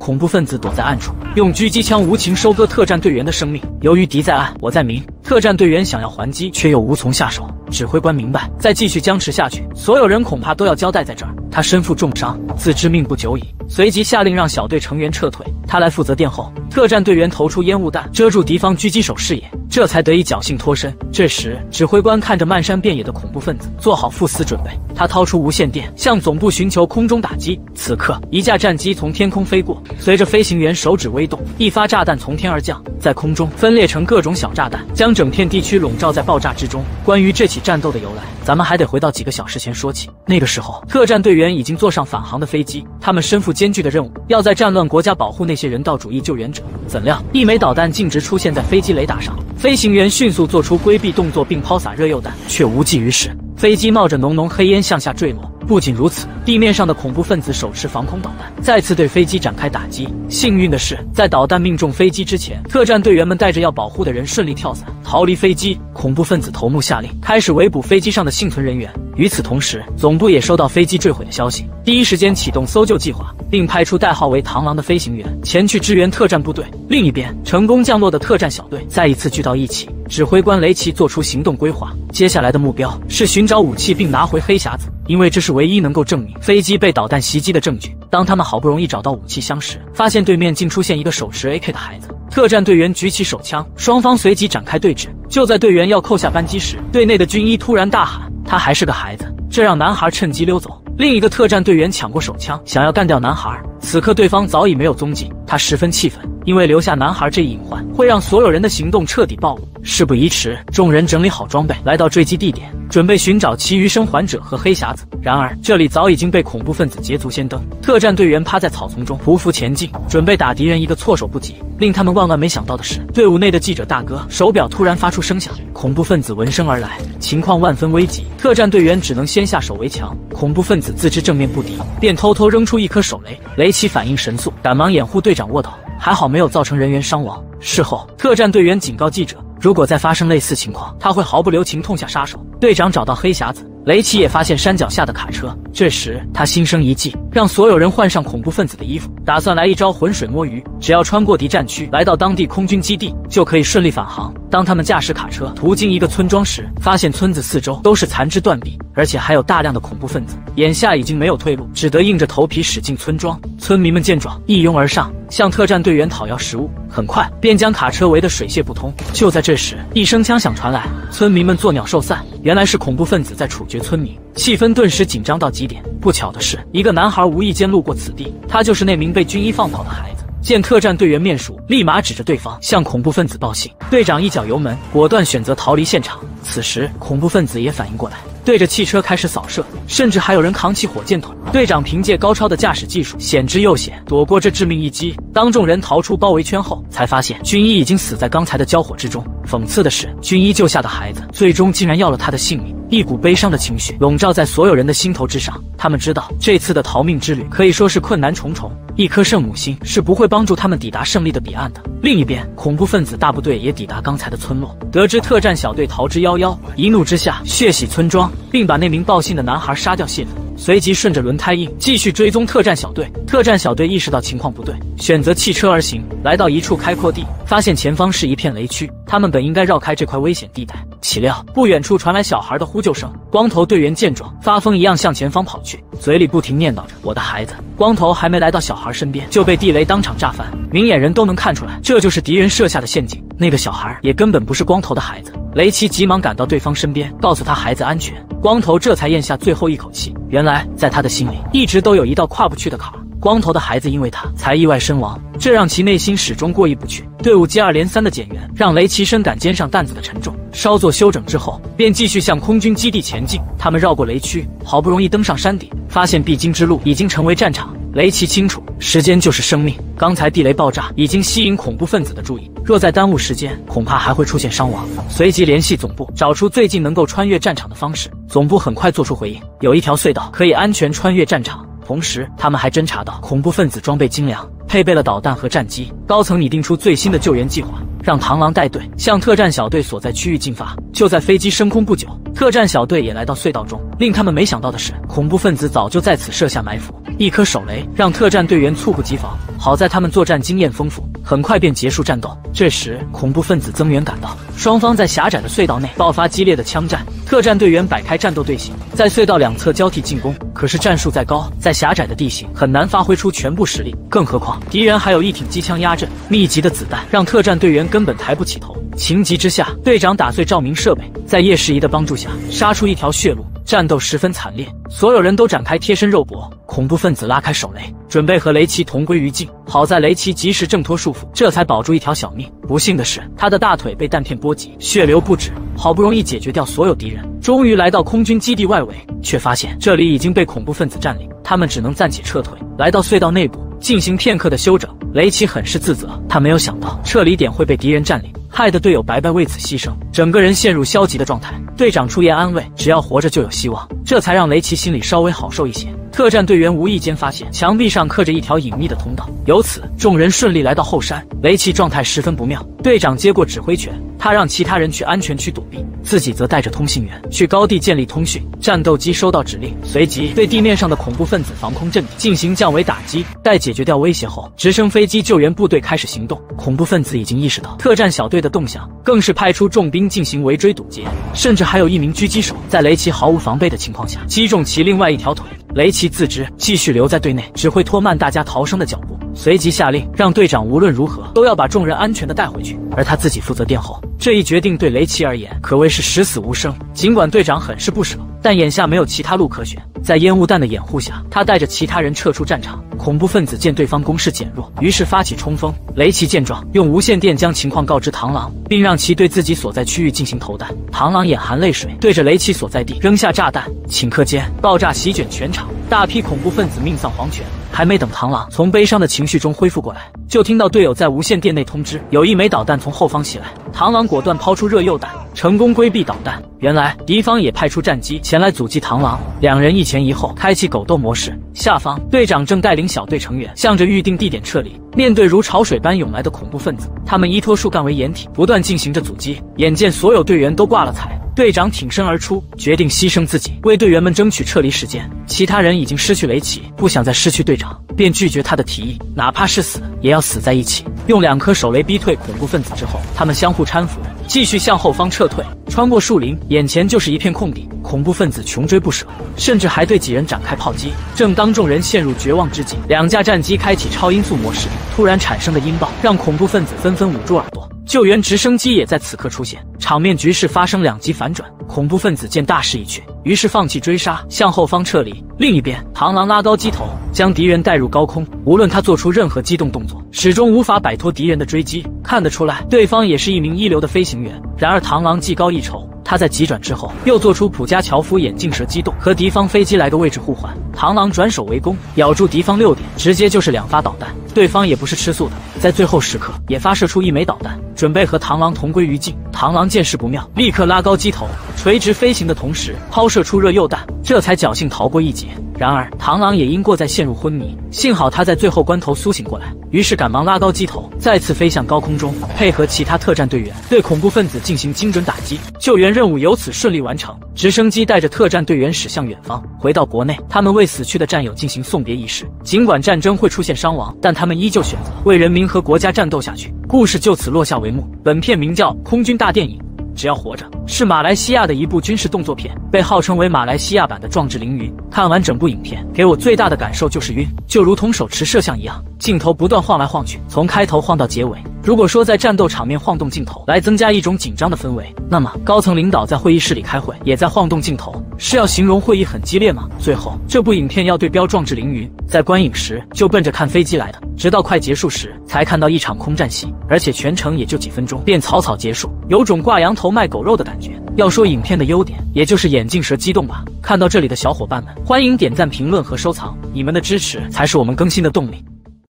恐怖分子躲在暗处，用狙击枪无情收割特战队员的生命。由于敌在暗，我在明，特战队员想要还击，却又无从下手。指挥官明白，再继续僵持下去，所有人恐怕都要交代在这儿。他身负重伤，自知命不久矣，随即下令让小队成员撤退，他来负责殿后。特战队员投出烟雾弹，遮住敌方狙击手视野。这才得以侥幸脱身。这时，指挥官看着漫山遍野的恐怖分子，做好赴死准备。他掏出无线电，向总部寻求空中打击。此刻，一架战机从天空飞过，随着飞行员手指微动，一发炸弹从天而降，在空中分裂成各种小炸弹，将将整片地区笼罩在爆炸之中。关于这起战斗的由来，咱们还得回到几个小时前说起。那个时候，特战队员已经坐上返航的飞机，他们身负艰巨的任务，要在战乱国家保护那些人道主义救援者。怎料，一枚导弹径直出现在飞机雷达上。飞行员迅速做出规避动作，并抛洒热诱弹，却无济于事。飞机冒着浓浓黑烟向下坠落。不仅如此，地面上的恐怖分子手持防空导弹，再次对飞机展开打击。幸运的是，在导弹命中飞机之前，特战队员们带着要保护的人顺利跳伞逃离飞机。恐怖分子头目下令开始围捕飞机上的幸存人员。与此同时，总部也收到飞机坠毁的消息，第一时间启动搜救计划，并派出代号为“螳螂”的飞行员前去支援特战部队。另一边，成功降落的特战小队再一次聚到一起。指挥官雷奇做出行动规划，接下来的目标是寻找武器并拿回黑匣子，因为这是唯一能够证明飞机被导弹袭击的证据。当他们好不容易找到武器箱时，发现对面竟出现一个手持 AK 的孩子。特战队员举起手枪，双方随即展开对峙。就在队员要扣下扳机时，队内的军医突然大喊。他还是个孩子，这让男孩趁机溜走。另一个特战队员抢过手枪，想要干掉男孩。此刻对方早已没有踪迹，他十分气愤，因为留下男孩这一隐患会让所有人的行动彻底暴露。事不宜迟，众人整理好装备，来到坠机地点，准备寻找其余生还者和黑匣子。然而这里早已经被恐怖分子捷足先登。特战队员趴在草丛中匍匐前进，准备打敌人一个措手不及。令他们万万没想到的是，队伍内的记者大哥手表突然发出声响，恐怖分子闻声而来，情况万分危急。特战队员只能先下手为强。恐怖分子自知正面不敌，便偷偷扔出一颗手雷。雷雷奇反应神速，赶忙掩护队长卧倒，还好没有造成人员伤亡。事后，特战队员警告记者。如果再发生类似情况，他会毫不留情痛下杀手。队长找到黑匣子，雷奇也发现山脚下的卡车。这时他心生一计，让所有人换上恐怖分子的衣服，打算来一招浑水摸鱼。只要穿过敌战区，来到当地空军基地，就可以顺利返航。当他们驾驶卡车途经一个村庄时，发现村子四周都是残肢断臂，而且还有大量的恐怖分子。眼下已经没有退路，只得硬着头皮驶进村庄。村民们见状，一拥而上，向特战队员讨要食物。很快便将卡车围得水泄不通。就在这时，一声枪响传来，村民们作鸟兽散。原来是恐怖分子在处决村民，气氛顿时紧张到极点。不巧的是，一个男孩无意间路过此地，他就是那名被军医放跑的孩子。见特战队员面熟，立马指着对方向恐怖分子报信。队长一脚油门，果断选择逃离现场。此时，恐怖分子也反应过来。对着汽车开始扫射，甚至还有人扛起火箭筒。队长凭借高超的驾驶技术，险之又险，躲过这致命一击。当众人逃出包围圈后，才发现军医已经死在刚才的交火之中。讽刺的是，军医救下的孩子，最终竟然要了他的性命。一股悲伤的情绪笼罩在所有人的心头之上。他们知道，这次的逃命之旅可以说是困难重重。一颗圣母心是不会帮助他们抵达胜利的彼岸的。另一边，恐怖分子大部队也抵达刚才的村落，得知特战小队逃之夭夭，一怒之下血洗村庄，并把那名报信的男孩杀掉泄愤。随即顺着轮胎印继续追踪特战小队。特战小队意识到情况不对，选择弃车而行，来到一处开阔地，发现前方是一片雷区。他们本应该绕开这块危险地带，岂料不远处传来小孩的呼救声。光头队员见状，发疯一样向前方跑去，嘴里不停念叨着：“我的孩子。”光头还没来到小孩身边，就被地雷当场炸翻。明眼人都能看出来，这就是敌人设下的陷阱。那个小孩也根本不是光头的孩子。雷奇急忙赶到对方身边，告诉他孩子安全。光头这才咽下最后一口气。原来，在他的心里，一直都有一道跨不去的坎。光头的孩子因为他才意外身亡，这让其内心始终过意不去。队伍接二连三的减员，让雷奇深感肩上担子的沉重。稍作休整之后，便继续向空军基地前进。他们绕过雷区，好不容易登上山顶，发现必经之路已经成为战场。雷奇清楚，时间就是生命。刚才地雷爆炸已经吸引恐怖分子的注意，若再耽误时间，恐怕还会出现伤亡。随即联系总部，找出最近能够穿越战场的方式。总部很快做出回应，有一条隧道可以安全穿越战场。同时，他们还侦查到恐怖分子装备精良，配备了导弹和战机。高层拟定出最新的救援计划，让螳螂带队向特战小队所在区域进发。就在飞机升空不久，特战小队也来到隧道中。令他们没想到的是，恐怖分子早就在此设下埋伏。一颗手雷让特战队员猝不及防。好在他们作战经验丰富，很快便结束战斗。这时，恐怖分子增援赶到，双方在狭窄的隧道内爆发激烈的枪战。特战队员摆开战斗队形，在隧道两侧交替进攻。可是战术再高，在狭窄的地形很难发挥出全部实力。更何况敌人还有一挺机枪压阵，密集的子弹让特战队员根本抬不起头。情急之下，队长打碎照明设备，在叶世仪的帮助下杀出一条血路。战斗十分惨烈，所有人都展开贴身肉搏。恐怖分子拉开手雷，准备和雷奇同归于尽。好在雷奇及时挣脱束缚，这才保住一条小命。不幸的是，他的大腿被弹片波及，血流不止。好不容易解决掉所有敌人，终于来到空军基地外围，却发现这里已经被恐怖分子占领，他们只能暂且撤退，来到隧道内部进行片刻的休整。雷奇很是自责，他没有想到撤离点会被敌人占领。害得队友白白为此牺牲，整个人陷入消极的状态。队长出言安慰，只要活着就有希望，这才让雷奇心里稍微好受一些。特战队员无意间发现墙壁上刻着一条隐秘的通道，由此众人顺利来到后山。雷奇状态十分不妙，队长接过指挥权，他让其他人去安全区躲避，自己则带着通信员去高地建立通讯。战斗机收到指令，随即对地面上的恐怖分子防空阵地进行降维打击。待解决掉威胁后，直升飞机救援部队开始行动。恐怖分子已经意识到特战小队的动向，更是派出重兵进行围追堵截，甚至还有一名狙击手在雷奇毫无防备的情况下击中其另外一条腿。雷奇自知继续留在队内只会拖慢大家逃生的脚步，随即下令让队长无论如何都要把众人安全的带回去，而他自己负责殿后。这一决定对雷奇而言可谓是十死无生。尽管队长很是不舍，但眼下没有其他路可选。在烟雾弹的掩护下，他带着其他人撤出战场。恐怖分子见对方攻势减弱，于是发起冲锋。雷奇见状，用无线电将情况告知螳螂，并让其对自己所在区域进行投弹。螳螂眼含泪水，对着雷奇所在地扔下炸弹。顷刻间，爆炸席卷全场，大批恐怖分子命丧黄泉。还没等螳螂从悲伤的情绪中恢复过来，就听到队友在无线电内通知，有一枚导弹从后方袭来。螳螂果断抛出热诱弹，成功规避导弹。原来敌方也派出战机前来阻击螳螂，两人一前一后开启狗斗模式。下方队长正带领小队成员向着预定地点撤离。面对如潮水般涌来的恐怖分子，他们依托树干为掩体，不断进行着阻击。眼见所有队员都挂了彩。队长挺身而出，决定牺牲自己，为队员们争取撤离时间。其他人已经失去雷奇，不想再失去队长，便拒绝他的提议，哪怕是死，也要死在一起。用两颗手雷逼退恐怖分子之后，他们相互搀扶，继续向后方撤退。穿过树林，眼前就是一片空地。恐怖分子穷追不舍，甚至还对几人展开炮击。正当众人陷入绝望之际，两架战机开启超音速模式，突然产生的音爆让恐怖分子纷纷捂住耳朵。救援直升机也在此刻出现，场面局势发生两极反转。恐怖分子见大势已去，于是放弃追杀，向后方撤离。另一边，螳螂拉高机头，将敌人带入高空。无论他做出任何机动动作，始终无法摆脱敌人的追击。看得出来，对方也是一名一流的飞行员。然而，螳螂技高一筹。他在急转之后，又做出普加乔夫眼镜蛇机动，和敌方飞机来个位置互换。螳螂转手为攻，咬住敌方六点，直接就是两发导弹。对方也不是吃素的，在最后时刻也发射出一枚导弹，准备和螳螂同归于尽。螳螂见势不妙，立刻拉高机头，垂直飞行的同时抛射出热诱弹，这才侥幸逃过一劫。然而，螳螂也因过载陷入昏迷，幸好他在最后关头苏醒过来，于是赶忙拉高机头，再次飞向高空中，配合其他特战队员对恐怖分子进行精准打击，救援任务由此顺利完成。直升机带着特战队员驶向远方，回到国内，他们为死去的战友进行送别仪式。尽管战争会出现伤亡，但他们依旧选择为人民和国家战斗下去。故事就此落下帷幕。本片名叫《空军大电影》。只要活着是马来西亚的一部军事动作片，被号称为马来西亚版的《壮志凌云》。看完整部影片，给我最大的感受就是晕，就如同手持摄像一样，镜头不断晃来晃去，从开头晃到结尾。如果说在战斗场面晃动镜头来增加一种紧张的氛围，那么高层领导在会议室里开会也在晃动镜头，是要形容会议很激烈吗？最后，这部影片要对标《壮志凌云》，在观影时就奔着看飞机来的，直到快结束时才看到一场空战戏，而且全程也就几分钟便草草结束，有种挂羊头卖狗肉的感觉。要说影片的优点，也就是眼镜蛇激动吧。看到这里的小伙伴们，欢迎点赞、评论和收藏，你们的支持才是我们更新的动力。